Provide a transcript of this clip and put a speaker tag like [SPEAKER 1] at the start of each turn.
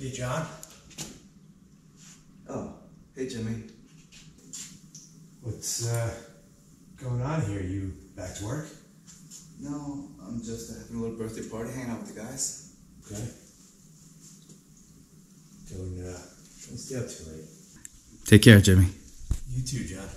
[SPEAKER 1] Hey, John.
[SPEAKER 2] Oh, hey, Jimmy.
[SPEAKER 1] What's uh, going on here? You back to work?
[SPEAKER 2] No, I'm just having a little birthday party, hanging out with the guys.
[SPEAKER 1] Okay. Don't uh, don't stay up too late.
[SPEAKER 2] Take care, Jimmy.
[SPEAKER 1] You too, John.